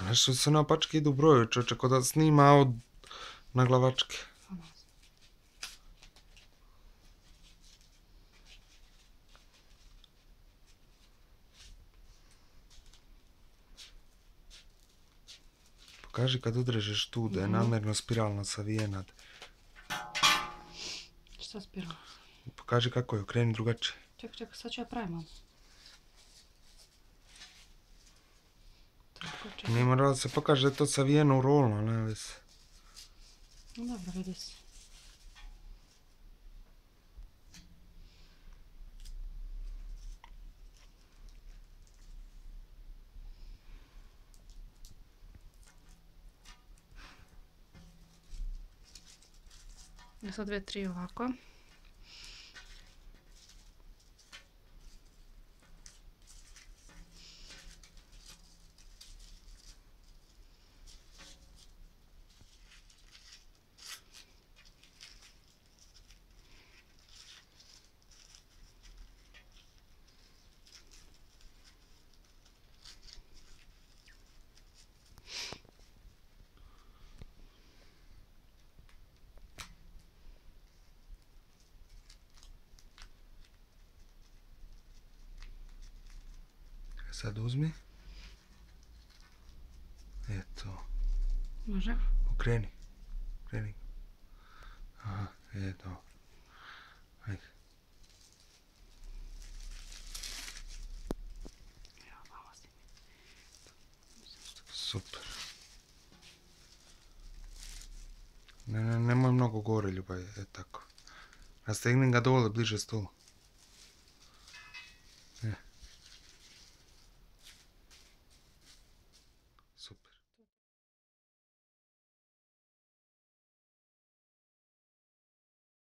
Nešto se naopačke idu u broju, čoče, ko da snima od naglavačke. Pokaži kad udrežeš tu da je Mhm. namjerno spiralno savijena. Šta spiram? Pokaži kako je, okreni drugačije. Čekaj, čekaj, sad ću ja pravim. Nije moralo se pokaže da je to savijeno u rolno, ne veze. Dobro, vidi se. Sad dve, tri ovako. Sad uzmi. Eto, Može? okreni. Okreni. Aha, e, dobro. Ajde. Super. Ne, ne, nemoj mnogo gore, Ljubaj, e tako. Rastegni ga dole, bliže stolu.